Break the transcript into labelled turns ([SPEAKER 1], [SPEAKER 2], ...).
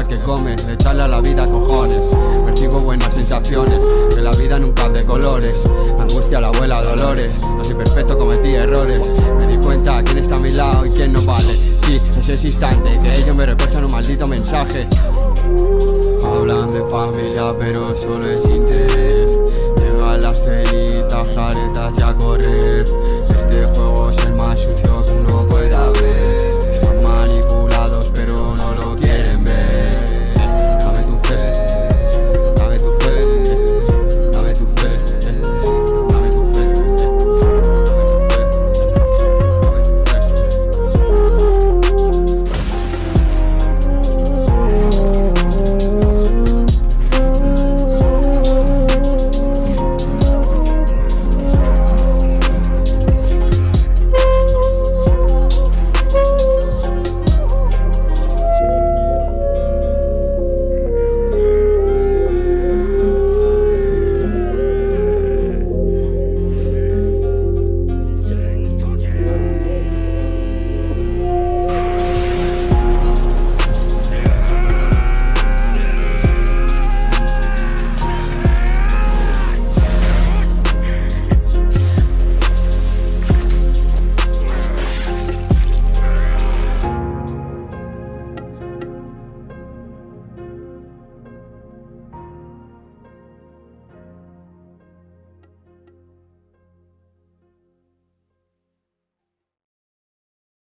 [SPEAKER 1] que comes, echarle a la vida cojones. Persigo buenas sensaciones, que la vida nunca es de colores. Angustia la abuela, dolores, los imperfectos cometí errores. Me di cuenta quién está a mi lado y quién no vale. Sí, es ese instante que ellos me recuestan un maldito mensaje. Hablan de familia, pero solo es interés. Lleva las pelitas, jaretas y a correr. Este juego es el más sucio